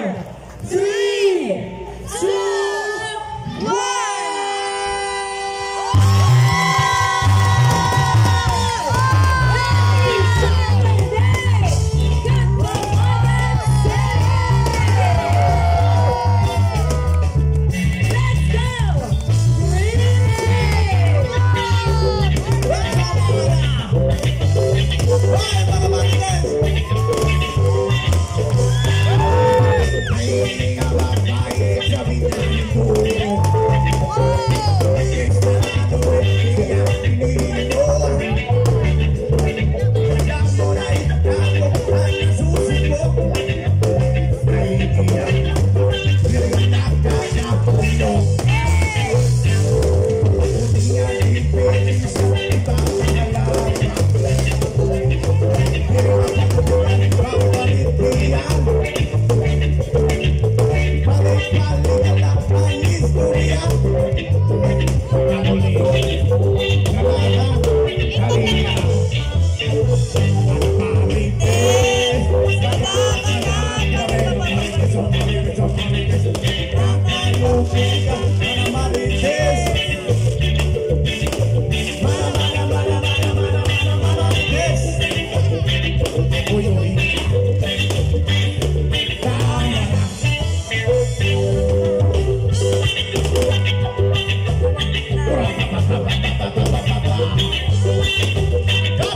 four, three, Yeah.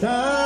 다